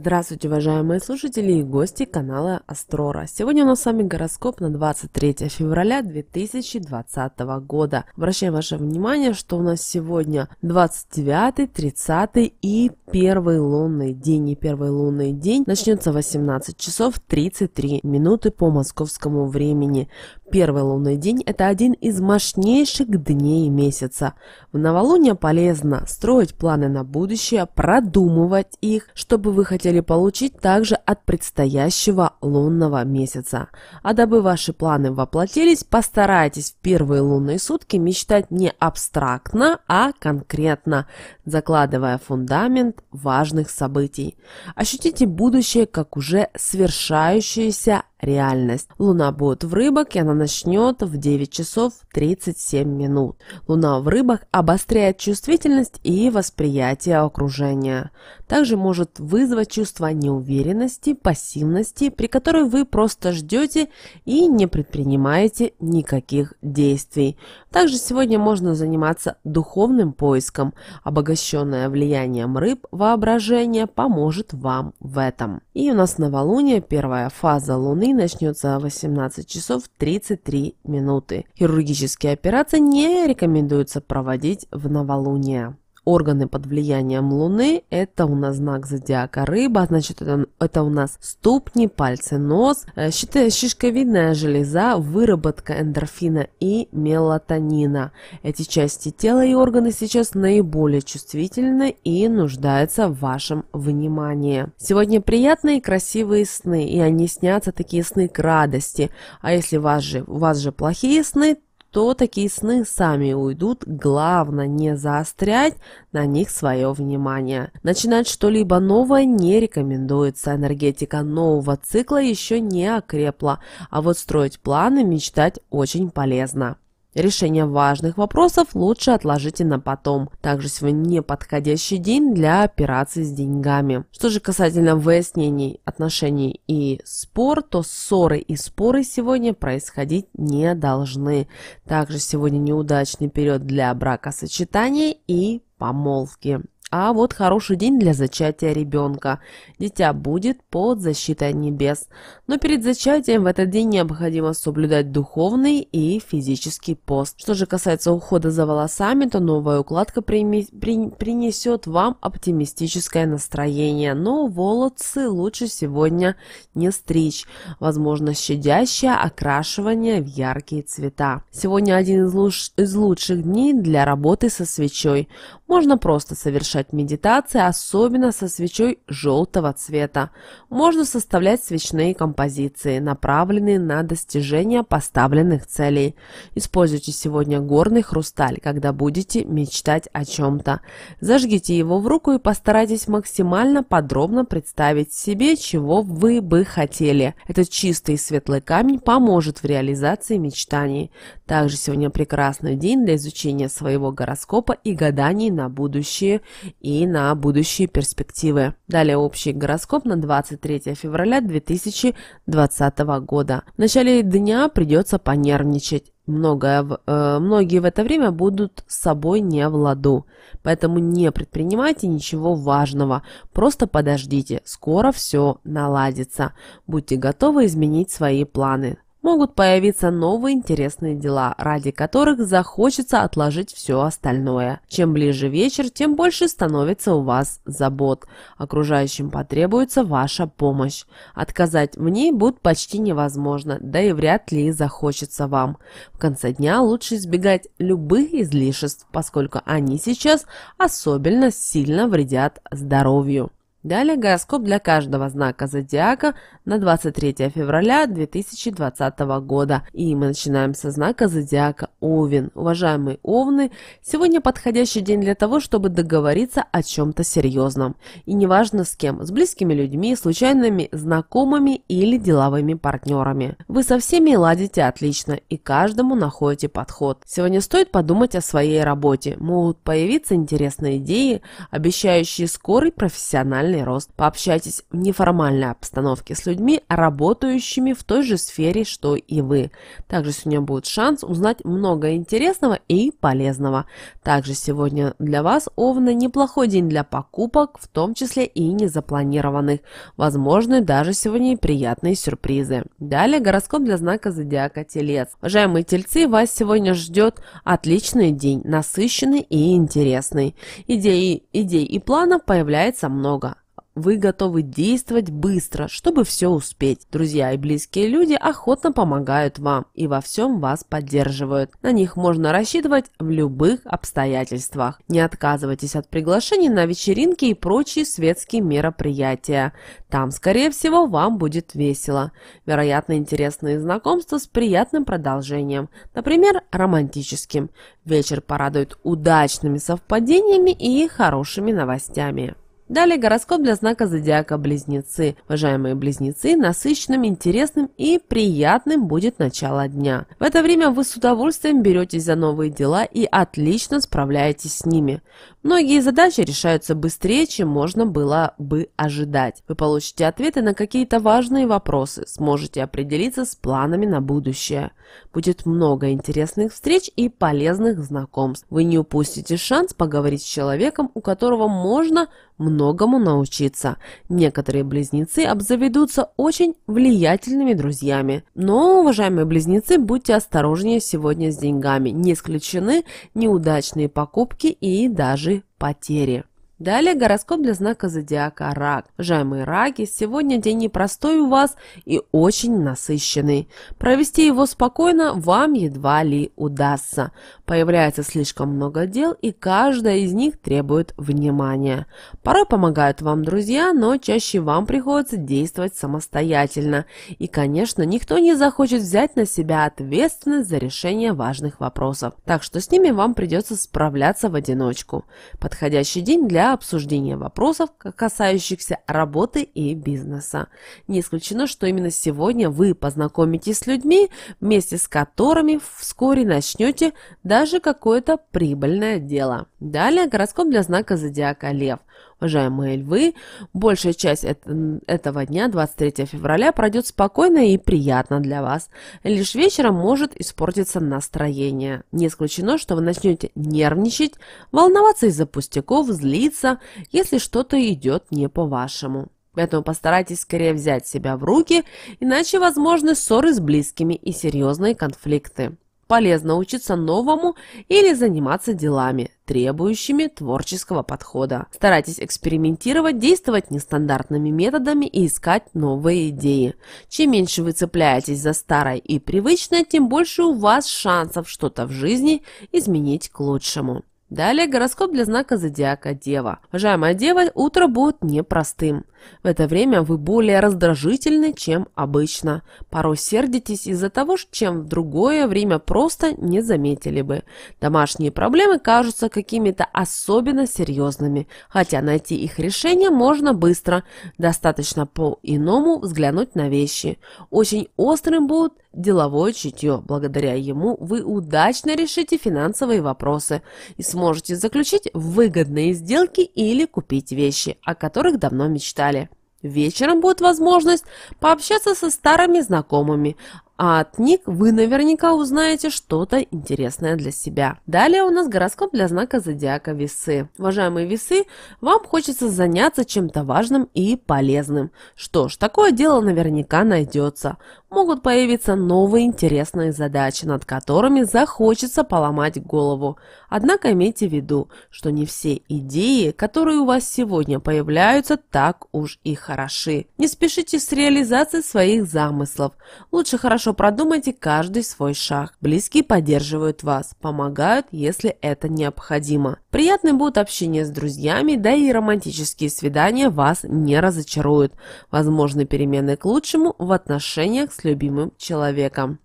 Здравствуйте, уважаемые слушатели и гости канала Астрора. Сегодня у нас с вами гороскоп на 23 февраля 2020 года. Обращаем ваше внимание, что у нас сегодня 29, 30 и первый лунный день. И первый лунный день начнется в 18 часов 33 минуты по московскому времени. Первый лунный день – это один из мощнейших дней месяца. В новолуние полезно строить планы на будущее, продумывать их, чтобы вы хотели получить также от предстоящего лунного месяца. А дабы ваши планы воплотились, постарайтесь в первые лунные сутки мечтать не абстрактно, а конкретно, закладывая фундамент важных событий. Ощутите будущее как уже свершающееся реальность. Луна будет в рыбах, и она начнет в 9 часов 37 минут. Луна в рыбах обостряет чувствительность и восприятие окружения. Также может вызвать чувство неуверенности, пассивности, при которой вы просто ждете и не предпринимаете никаких действий. Также сегодня можно заниматься духовным поиском. Обогащенное влиянием рыб воображение поможет вам в этом. И у нас новолуние, первая фаза Луны Луны начнется в 18 часов 33 минуты. Хирургические операции не рекомендуется проводить в новолуние органы под влиянием Луны. Это у нас знак зодиака рыба, значит это, это у нас ступни, пальцы, нос, э, щитовидная железа, выработка эндорфина и мелатонина. Эти части тела и органы сейчас наиболее чувствительны и нуждаются в вашем внимании. Сегодня приятные и красивые сны, и они снятся такие сны к радости. А если у вас же, у вас же плохие сны, то такие сны сами уйдут, главное не заострять на них свое внимание. Начинать что-либо новое не рекомендуется, энергетика нового цикла еще не окрепла, а вот строить планы, мечтать очень полезно. Решение важных вопросов лучше отложите на потом. Также сегодня неподходящий день для операций с деньгами. Что же касательно выяснений отношений и спор, то ссоры и споры сегодня происходить не должны. Также сегодня неудачный период для бракосочетания и помолвки. А вот хороший день для зачатия ребенка. Дитя будет под защитой небес. Но перед зачатием в этот день необходимо соблюдать духовный и физический пост. Что же касается ухода за волосами, то новая укладка принесет вам оптимистическое настроение. Но волосы лучше сегодня не стричь. Возможно щадящее окрашивание в яркие цвета. Сегодня один из, луч из лучших дней для работы со свечой. Можно просто совершать медитации, особенно со свечой желтого цвета. Можно составлять свечные композиции, направленные на достижение поставленных целей. Используйте сегодня горный хрусталь, когда будете мечтать о чем-то. Зажгите его в руку и постарайтесь максимально подробно представить себе, чего вы бы хотели. Этот чистый и светлый камень поможет в реализации мечтаний. Также сегодня прекрасный день для изучения своего гороскопа и гаданий на будущее и на будущие перспективы. Далее общий гороскоп на 23 февраля 2020 года. В начале дня придется понервничать. Многое, э, многие в это время будут с собой не в ладу, поэтому не предпринимайте ничего важного, просто подождите, скоро все наладится. Будьте готовы изменить свои планы могут появиться новые интересные дела, ради которых захочется отложить все остальное. Чем ближе вечер, тем больше становится у вас забот. Окружающим потребуется ваша помощь. Отказать в ней будет почти невозможно, да и вряд ли захочется вам. В конце дня лучше избегать любых излишеств, поскольку они сейчас особенно сильно вредят здоровью. Далее гороскоп для каждого знака зодиака на 23 февраля 2020 года. И мы начинаем со знака зодиака Овен. Уважаемые Овны, сегодня подходящий день для того, чтобы договориться о чем-то серьезном. И неважно с кем, с близкими людьми, случайными знакомыми или деловыми партнерами. Вы со всеми ладите отлично и каждому находите подход. Сегодня стоит подумать о своей работе. Могут появиться интересные идеи, обещающие скорый профессиональный карьерный рост. Пообщайтесь в неформальной обстановке с людьми, работающими в той же сфере, что и вы. Также сегодня будет шанс узнать много интересного и полезного. Также сегодня для вас, Овны, неплохой день для покупок, в том числе и незапланированных. Возможны даже сегодня приятные сюрпризы. Далее гороскоп для знака зодиака Телец. Уважаемые тельцы, вас сегодня ждет отличный день, насыщенный и интересный. Идей, идей и планов появляется много. Вы готовы действовать быстро, чтобы все успеть. Друзья и близкие люди охотно помогают вам и во всем вас поддерживают. На них можно рассчитывать в любых обстоятельствах. Не отказывайтесь от приглашений на вечеринки и прочие светские мероприятия. Там, скорее всего, вам будет весело. Вероятно, интересные знакомства с приятным продолжением, например, романтическим. Вечер порадует удачными совпадениями и хорошими новостями. Далее гороскоп для знака зодиака Близнецы. Уважаемые Близнецы, насыщенным, интересным и приятным будет начало дня. В это время вы с удовольствием беретесь за новые дела и отлично справляетесь с ними. Многие задачи решаются быстрее, чем можно было бы ожидать. Вы получите ответы на какие-то важные вопросы, сможете определиться с планами на будущее. Будет много интересных встреч и полезных знакомств. Вы не упустите шанс поговорить с человеком, у которого можно многому научиться. Некоторые близнецы обзаведутся очень влиятельными друзьями. Но, уважаемые близнецы, будьте осторожнее сегодня с деньгами. Не исключены неудачные покупки и даже потери. Далее гороскоп для знака зодиака Рак. Уважаемые раки, сегодня день непростой у вас и очень насыщенный. Провести его спокойно вам едва ли удастся. Появляется слишком много дел и каждая из них требует внимания. Порой помогают вам друзья, но чаще вам приходится действовать самостоятельно. И, конечно, никто не захочет взять на себя ответственность за решение важных вопросов. Так что с ними вам придется справляться в одиночку. Подходящий день для обсуждения вопросов, касающихся работы и бизнеса. Не исключено, что именно сегодня вы познакомитесь с людьми, вместе с которыми вскоре начнете даже какое-то прибыльное дело. Далее гороскоп для знака зодиака Лев. Уважаемые львы, большая часть этого дня, 23 февраля, пройдет спокойно и приятно для вас. Лишь вечером может испортиться настроение. Не исключено, что вы начнете нервничать, волноваться из-за пустяков, злиться, если что-то идет не по-вашему. Поэтому постарайтесь скорее взять себя в руки, иначе возможны ссоры с близкими и серьезные конфликты. Полезно учиться новому или заниматься делами, требующими творческого подхода. Старайтесь экспериментировать, действовать нестандартными методами и искать новые идеи. Чем меньше вы цепляетесь за старое и привычное, тем больше у вас шансов что-то в жизни изменить к лучшему. Далее гороскоп для знака зодиака Дева. Уважаемая Дева, утро будет непростым. В это время вы более раздражительны, чем обычно. Порой сердитесь из-за того, чем в другое время просто не заметили бы. Домашние проблемы кажутся какими-то особенно серьезными, хотя найти их решение можно быстро. Достаточно по-иному взглянуть на вещи. Очень острым будет деловое чутье. Благодаря ему вы удачно решите финансовые вопросы и сможете заключить выгодные сделки или купить вещи, о которых давно мечтали. Вечером будет возможность пообщаться со старыми знакомыми, а от них вы наверняка узнаете что-то интересное для себя. Далее у нас гороскоп для знака зодиака Весы. Уважаемые Весы, вам хочется заняться чем-то важным и полезным. Что ж, такое дело наверняка найдется. Могут появиться новые интересные задачи, над которыми захочется поломать голову. Однако имейте в виду, что не все идеи, которые у вас сегодня появляются, так уж и хороши. Не спешите с реализацией своих замыслов. Лучше хорошо Хорошо продумайте каждый свой шаг. Близкие поддерживают вас, помогают, если это необходимо. Приятным будет общение с друзьями, да и романтические свидания вас не разочаруют. Возможны перемены к лучшему в отношениях с любимым человеком.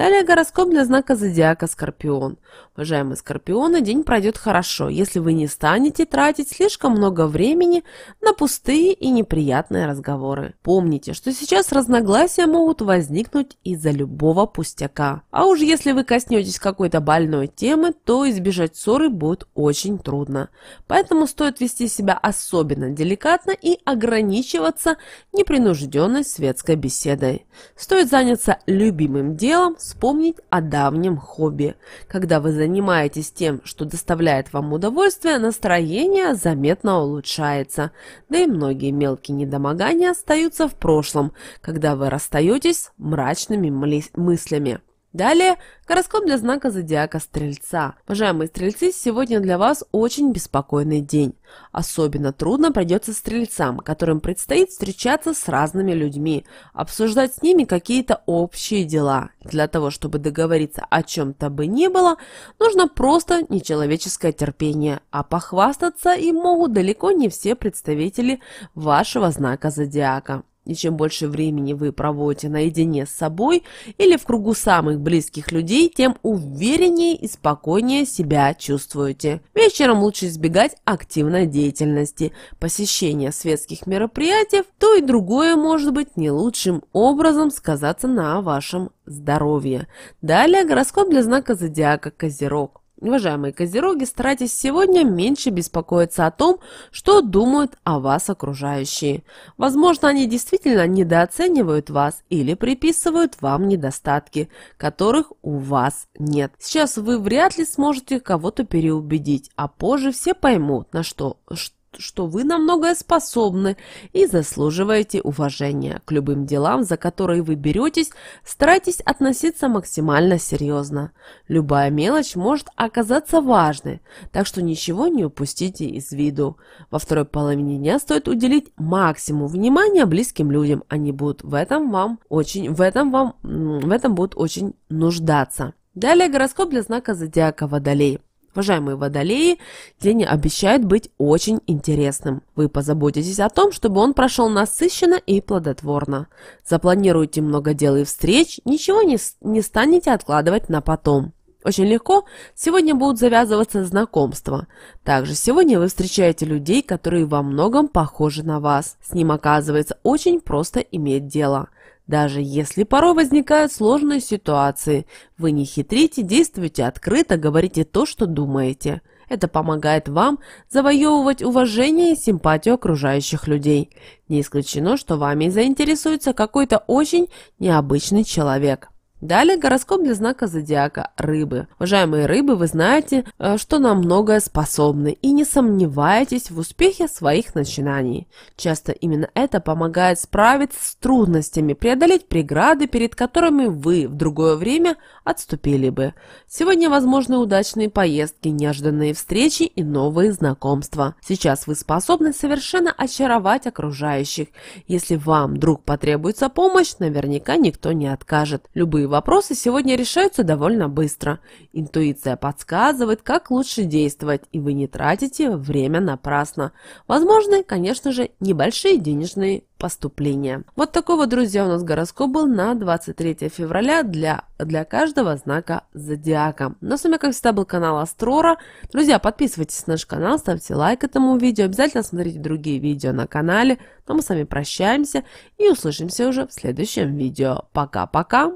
Далее гороскоп для знака зодиака Скорпион. Уважаемые Скорпионы, день пройдет хорошо, если вы не станете тратить слишком много времени на пустые и неприятные разговоры. Помните, что сейчас разногласия могут возникнуть из-за любого пустяка. А уж если вы коснетесь какой-то больной темы, то избежать ссоры будет очень трудно. Поэтому стоит вести себя особенно деликатно и ограничиваться непринужденной светской беседой. Стоит заняться любимым делом, вспомнить о давнем хобби. Когда вы занимаетесь тем, что доставляет вам удовольствие, настроение заметно улучшается. Да и многие мелкие недомогания остаются в прошлом, когда вы расстаетесь мрачными мыслями. Далее гороскоп для знака зодиака Стрельца. Уважаемые Стрельцы, сегодня для вас очень беспокойный день. Особенно трудно придется Стрельцам, которым предстоит встречаться с разными людьми, обсуждать с ними какие-то общие дела. Для того, чтобы договориться о чем-то бы ни было, нужно просто нечеловеческое терпение, а похвастаться им могут далеко не все представители вашего знака зодиака. И чем больше времени вы проводите наедине с собой или в кругу самых близких людей, тем увереннее и спокойнее себя чувствуете. Вечером лучше избегать активной деятельности, посещения светских мероприятий, то и другое может быть не лучшим образом сказаться на вашем здоровье. Далее гороскоп для знака зодиака Козерог. Уважаемые козероги, старайтесь сегодня меньше беспокоиться о том, что думают о вас окружающие. Возможно, они действительно недооценивают вас или приписывают вам недостатки, которых у вас нет. Сейчас вы вряд ли сможете кого-то переубедить, а позже все поймут, на что, что что вы на многое способны и заслуживаете уважения. К любым делам, за которые вы беретесь, старайтесь относиться максимально серьезно. Любая мелочь может оказаться важной, так что ничего не упустите из виду. Во второй половине дня стоит уделить максимум внимания близким людям. Они будут в этом вам очень, в этом вам, в этом будут очень нуждаться. Далее гороскоп для знака зодиака Водолей. Уважаемые водолеи, день обещает быть очень интересным. Вы позаботитесь о том, чтобы он прошел насыщенно и плодотворно. Запланируйте много дел и встреч, ничего не, не станете откладывать на потом. Очень легко сегодня будут завязываться знакомства. Также сегодня вы встречаете людей, которые во многом похожи на вас. С ним оказывается очень просто иметь дело – даже если порой возникают сложные ситуации, вы не хитрите, действуйте открыто, говорите то, что думаете. Это помогает вам завоевывать уважение и симпатию окружающих людей. Не исключено, что вами заинтересуется какой-то очень необычный человек. Далее гороскоп для знака зодиака рыбы. Уважаемые рыбы, вы знаете, э, что на многое способны и не сомневайтесь в успехе своих начинаний. Часто именно это помогает справиться с трудностями, преодолеть преграды, перед которыми вы в другое время отступили бы. Сегодня возможны удачные поездки, неожиданные встречи и новые знакомства. Сейчас вы способны совершенно очаровать окружающих. Если вам вдруг потребуется помощь, наверняка никто не откажет. Любые вопросы сегодня решаются довольно быстро. Интуиция подсказывает, как лучше действовать, и вы не тратите время напрасно. Возможны, конечно же, небольшие денежные поступления. Вот такой вот, друзья, у нас гороскоп был на 23 февраля для, для каждого знака зодиака. На с вами, как всегда, был канал Астрора. Друзья, подписывайтесь на наш канал, ставьте лайк этому видео, обязательно смотрите другие видео на канале. Но мы с вами прощаемся и услышимся уже в следующем видео. Пока-пока!